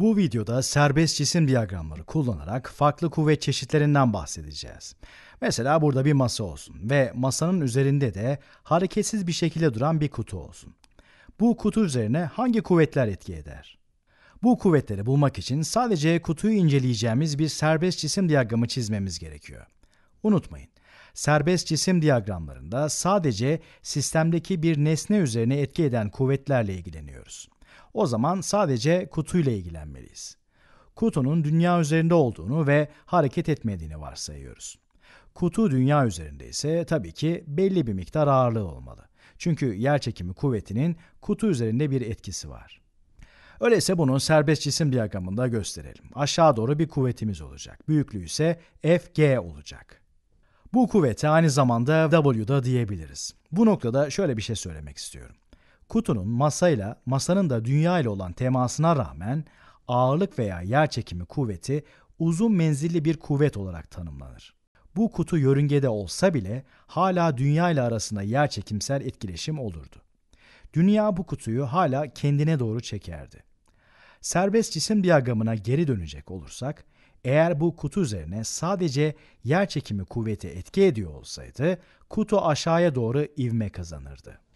Bu videoda serbest cisim diyagramları kullanarak farklı kuvvet çeşitlerinden bahsedeceğiz. Mesela burada bir masa olsun ve masanın üzerinde de hareketsiz bir şekilde duran bir kutu olsun. Bu kutu üzerine hangi kuvvetler etki eder? Bu kuvvetleri bulmak için sadece kutuyu inceleyeceğimiz bir serbest cisim diyagramı çizmemiz gerekiyor. Unutmayın, serbest cisim diyagramlarında sadece sistemdeki bir nesne üzerine etki eden kuvvetlerle ilgileniyoruz. O zaman sadece kutuyla ilgilenmeliyiz. Kutunun dünya üzerinde olduğunu ve hareket etmediğini varsayıyoruz. Kutu dünya üzerinde ise tabii ki belli bir miktar ağırlığı olmalı. Çünkü yerçekimi kuvvetinin kutu üzerinde bir etkisi var. Öyleyse bunu serbest cisim diyagramında gösterelim. Aşağı doğru bir kuvvetimiz olacak. Büyüklüğü ise Fg olacak. Bu kuvvete aynı zamanda W da diyebiliriz. Bu noktada şöyle bir şey söylemek istiyorum. Kutunun masayla, masanın da dünya ile olan temasına rağmen ağırlık veya yerçekimi kuvveti uzun menzilli bir kuvvet olarak tanımlanır. Bu kutu yörüngede olsa bile hala dünya ile arasında yerçekimsel etkileşim olurdu. Dünya bu kutuyu hala kendine doğru çekerdi. Serbest cisim diyagramına geri dönecek olursak, eğer bu kutu üzerine sadece yerçekimi kuvveti etki ediyor olsaydı, kutu aşağıya doğru ivme kazanırdı.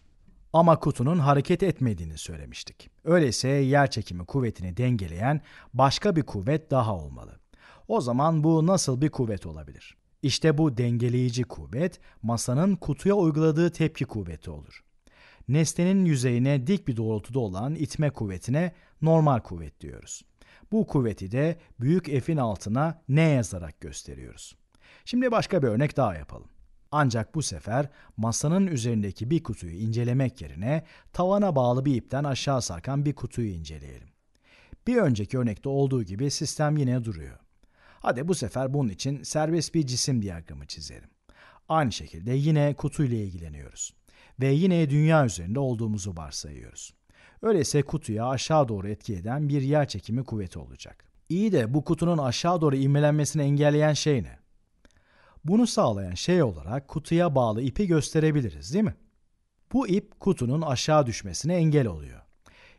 Ama kutunun hareket etmediğini söylemiştik. Öyleyse yerçekimi kuvvetini dengeleyen başka bir kuvvet daha olmalı. O zaman bu nasıl bir kuvvet olabilir? İşte bu dengeleyici kuvvet masanın kutuya uyguladığı tepki kuvveti olur. Nesnenin yüzeyine dik bir doğrultuda olan itme kuvvetine normal kuvvet diyoruz. Bu kuvveti de büyük F'in altına N yazarak gösteriyoruz. Şimdi başka bir örnek daha yapalım. Ancak bu sefer masanın üzerindeki bir kutuyu incelemek yerine tavana bağlı bir ipten aşağı sarkan bir kutuyu inceleyelim. Bir önceki örnekte olduğu gibi sistem yine duruyor. Hadi bu sefer bunun için serbest bir cisim diyagramı çizelim. Aynı şekilde yine kutuyla ilgileniyoruz. Ve yine dünya üzerinde olduğumuzu varsayıyoruz. Öyleyse kutuya aşağı doğru etki eden bir yer çekimi kuvveti olacak. İyi de bu kutunun aşağı doğru ivmelenmesini engelleyen şey ne? Bunu sağlayan şey olarak kutuya bağlı ipi gösterebiliriz değil mi? Bu ip kutunun aşağı düşmesine engel oluyor.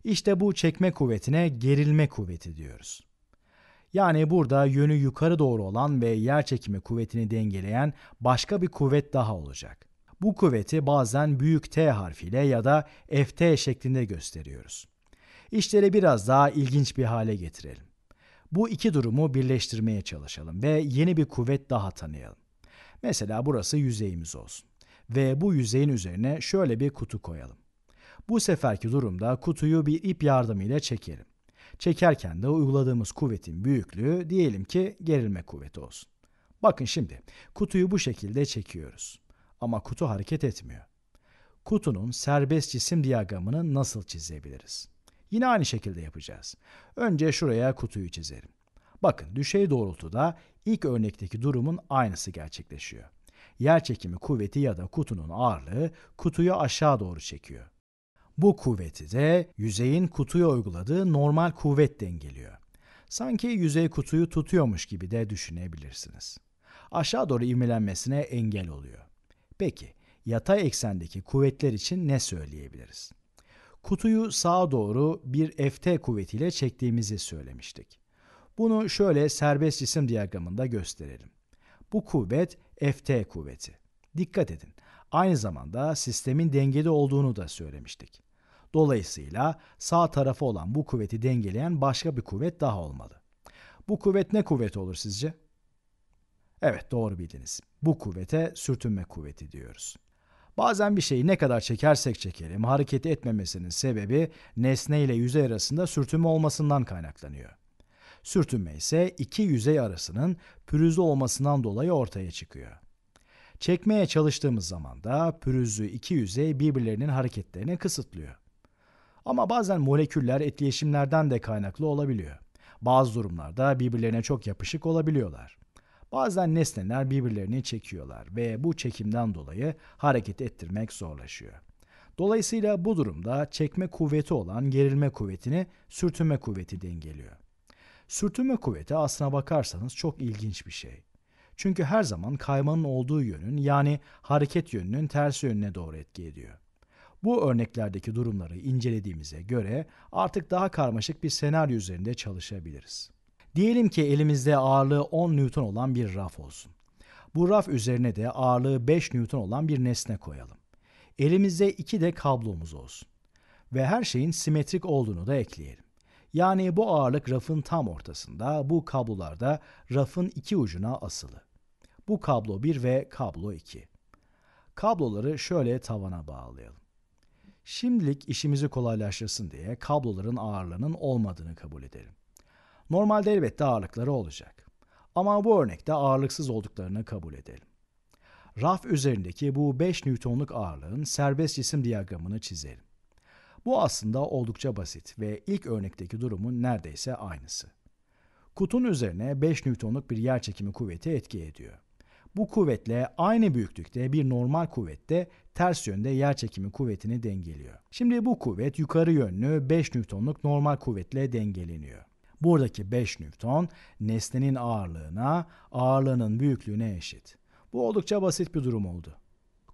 İşte bu çekme kuvvetine gerilme kuvveti diyoruz. Yani burada yönü yukarı doğru olan ve yer çekimi kuvvetini dengeleyen başka bir kuvvet daha olacak. Bu kuvveti bazen büyük T harfiyle ya da Ft şeklinde gösteriyoruz. İşleri biraz daha ilginç bir hale getirelim. Bu iki durumu birleştirmeye çalışalım ve yeni bir kuvvet daha tanıyalım. Mesela burası yüzeyimiz olsun. Ve bu yüzeyin üzerine şöyle bir kutu koyalım. Bu seferki durumda kutuyu bir ip yardımıyla çekelim. Çekerken de uyguladığımız kuvvetin büyüklüğü diyelim ki gerilme kuvveti olsun. Bakın şimdi kutuyu bu şekilde çekiyoruz. Ama kutu hareket etmiyor. Kutunun serbest cisim diyagramını nasıl çizebiliriz? Yine aynı şekilde yapacağız. Önce şuraya kutuyu çizelim. Bakın düşey doğrultuda ilk örnekteki durumun aynısı gerçekleşiyor. Yer çekimi kuvveti ya da kutunun ağırlığı kutuyu aşağı doğru çekiyor. Bu kuvveti de yüzeyin kutuya uyguladığı normal kuvvet dengeliyor. Sanki yüzey kutuyu tutuyormuş gibi de düşünebilirsiniz. Aşağı doğru ivmelenmesine engel oluyor. Peki, yatay eksendeki kuvvetler için ne söyleyebiliriz? Kutuyu sağa doğru bir Ft kuvvetiyle çektiğimizi söylemiştik. Bunu şöyle serbest cisim diyagramında gösterelim. Bu kuvvet Ft kuvveti. Dikkat edin, aynı zamanda sistemin dengede olduğunu da söylemiştik. Dolayısıyla sağ tarafı olan bu kuvveti dengeleyen başka bir kuvvet daha olmalı. Bu kuvvet ne kuvveti olur sizce? Evet doğru bildiniz. Bu kuvvete sürtünme kuvveti diyoruz. Bazen bir şeyi ne kadar çekersek çekelim hareket etmemesinin sebebi nesne ile yüzey arasında sürtünme olmasından kaynaklanıyor. Sürtünme ise iki yüzey arasının pürüzlü olmasından dolayı ortaya çıkıyor. Çekmeye çalıştığımız zaman da pürüzlü iki yüzey birbirlerinin hareketlerini kısıtlıyor. Ama bazen moleküller etkileşimlerden de kaynaklı olabiliyor. Bazı durumlarda birbirlerine çok yapışık olabiliyorlar. Bazen nesneler birbirlerini çekiyorlar ve bu çekimden dolayı hareket ettirmek zorlaşıyor. Dolayısıyla bu durumda çekme kuvveti olan gerilme kuvvetini sürtünme kuvveti dengeliyor. Sürtünme kuvveti aslına bakarsanız çok ilginç bir şey. Çünkü her zaman kaymanın olduğu yönün yani hareket yönünün tersi yönüne doğru etki ediyor. Bu örneklerdeki durumları incelediğimize göre artık daha karmaşık bir senaryo üzerinde çalışabiliriz. Diyelim ki elimizde ağırlığı 10 Newton olan bir raf olsun. Bu raf üzerine de ağırlığı 5 Newton olan bir nesne koyalım. Elimizde iki de kablomuz olsun. Ve her şeyin simetrik olduğunu da ekleyelim. Yani bu ağırlık rafın tam ortasında, bu kablolar da rafın iki ucuna asılı. Bu kablo 1 ve kablo 2. Kabloları şöyle tavana bağlayalım. Şimdilik işimizi kolaylaştırsın diye kabloların ağırlığının olmadığını kabul edelim. Normalde elbette ağırlıkları olacak. Ama bu örnekte ağırlıksız olduklarını kabul edelim. Raf üzerindeki bu 5 Newton'luk ağırlığın serbest cisim diyagramını çizelim. Bu aslında oldukça basit ve ilk örnekteki durumun neredeyse aynısı. Kutunun üzerine 5 Newton'luk bir yerçekimi kuvveti etki ediyor. Bu kuvvetle aynı büyüklükte bir normal kuvvette ters yönde yerçekimi kuvvetini dengeliyor. Şimdi bu kuvvet yukarı yönlü 5 Newton'luk normal kuvvetle dengeleniyor. Buradaki 5 Newton nesnenin ağırlığına, ağırlığının büyüklüğüne eşit. Bu oldukça basit bir durum oldu.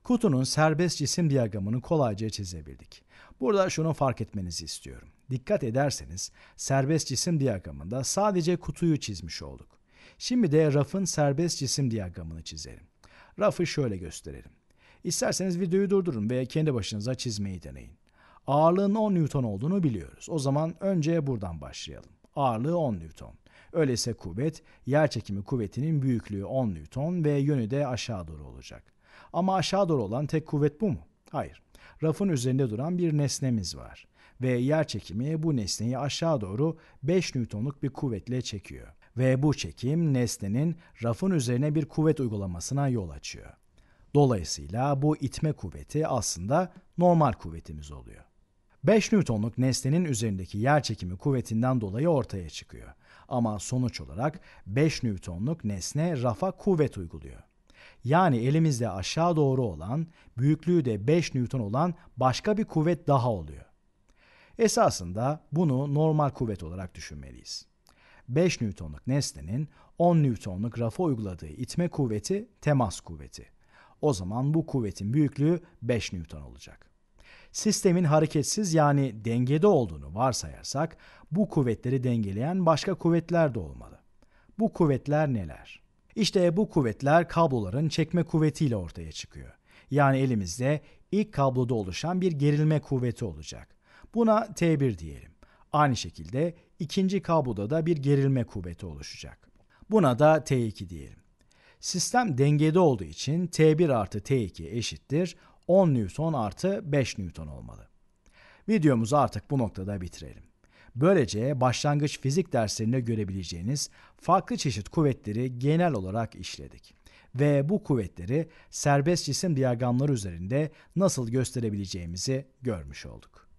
Kutunun serbest cisim diyagramını kolayca çizebildik. Burada şunu fark etmenizi istiyorum. Dikkat ederseniz serbest cisim diyagramında sadece kutuyu çizmiş olduk. Şimdi de rafın serbest cisim diyagramını çizelim. Rafı şöyle gösterelim. İsterseniz videoyu durdurun ve kendi başınıza çizmeyi deneyin. Ağırlığın 10 Newton olduğunu biliyoruz. O zaman önce buradan başlayalım. Ağırlığı 10 Newton. Öyleyse kuvvet, yerçekimi kuvvetinin büyüklüğü 10 Newton ve yönü de aşağı doğru olacak. Ama aşağı doğru olan tek kuvvet bu mu? Hayır. Rafın üzerinde duran bir nesnemiz var ve yerçekimi bu nesneyi aşağı doğru 5 Newton'luk bir kuvvetle çekiyor. Ve bu çekim nesnenin rafın üzerine bir kuvvet uygulamasına yol açıyor. Dolayısıyla bu itme kuvveti aslında normal kuvvetimiz oluyor. 5 Newton'luk nesnenin üzerindeki yerçekimi kuvvetinden dolayı ortaya çıkıyor. Ama sonuç olarak 5 Newton'luk nesne rafa kuvvet uyguluyor. Yani elimizde aşağı doğru olan, büyüklüğü de 5 Newton olan başka bir kuvvet daha oluyor. Esasında bunu normal kuvvet olarak düşünmeliyiz. 5 Newton'luk nesnenin 10 Newton'luk rafa uyguladığı itme kuvveti temas kuvveti. O zaman bu kuvvetin büyüklüğü 5 Newton olacak. Sistemin hareketsiz yani dengede olduğunu varsayarsak bu kuvvetleri dengeleyen başka kuvvetler de olmalı. Bu kuvvetler neler? İşte bu kuvvetler kabloların çekme kuvvetiyle ortaya çıkıyor. Yani elimizde ilk kabloda oluşan bir gerilme kuvveti olacak. Buna T1 diyelim. Aynı şekilde ikinci kabloda da bir gerilme kuvveti oluşacak. Buna da T2 diyelim. Sistem dengede olduğu için T1 artı T2 eşittir 10 Newton artı 5 Newton olmalı. Videomuzu artık bu noktada bitirelim. Böylece başlangıç fizik derslerinde görebileceğiniz farklı çeşit kuvvetleri genel olarak işledik. Ve bu kuvvetleri serbest cisim diyagramları üzerinde nasıl gösterebileceğimizi görmüş olduk.